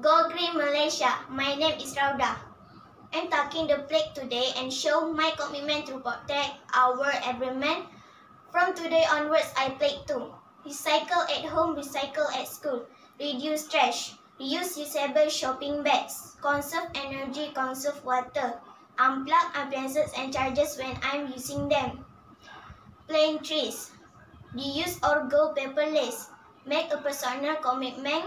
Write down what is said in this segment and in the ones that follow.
Go Green Malaysia. My name is Rauda. I'm taking the flag today and show my commitment to protect our environment. From today onwards, I pledge to recycle at home, recycle at school, reduce trash, reuse usable shopping bags, conserve energy, conserve water, unplug appliances and chargers when I'm using them, plant trees, reuse or go paperless, make a personal commitment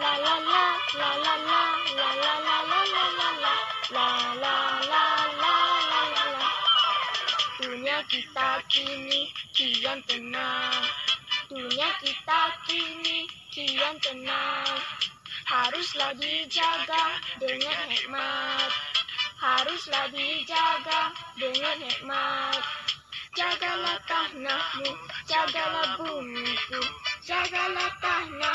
la Dunia kita kini kian tenang. Dunia kita kini kian tenang. Haruslah dijaga dengan hikmat. Haruslah dijaga dengan hikmat. Jagalah tanahmu, jagalah bumiku. Jagalah tanahmu,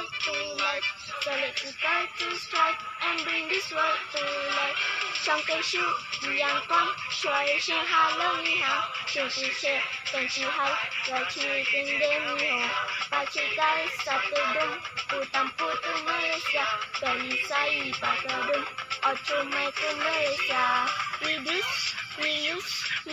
world to life. So let me try to strike and bring this world to life. 像 cây 树与阳光说一声 hello 你好，休息时等气候，来去点点霓虹，把气盖 satu dum，不当不当 Malaysia，dari saya pada dum，ocho mai ke Malaysia。We this, we use, we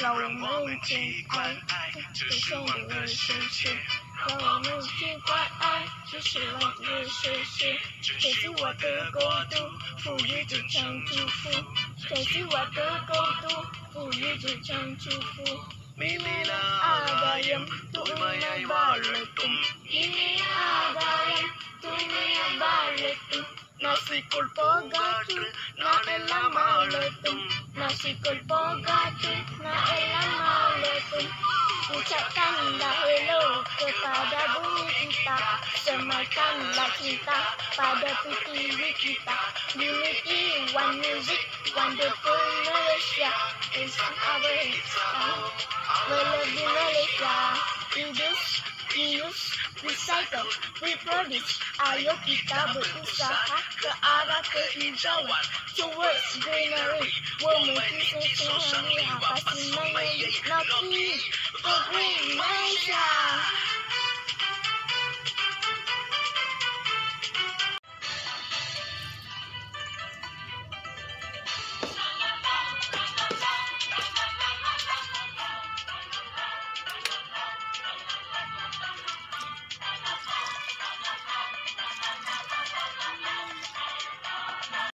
让我们去爱，这生的事情。让我们去关爱，这是来自事实。这是我的国度，赋予这场祝福。这是我的国度，赋予这场祝福。Ini ada yang dunia baletum. Ini ada yang dunia baletum. Nasi kulpo gatul, Nasi kulpong gatit na Ucapkan dah hello kepada bumi kita. Semalkanlah cinta pada putih kita. Unity, one music, wonderful. Recycle, reproduce Ayo kita berusaha ke arah kehijauan Towards greenery Memiliki sesuatu apa semuanya Naki, go green Malaysia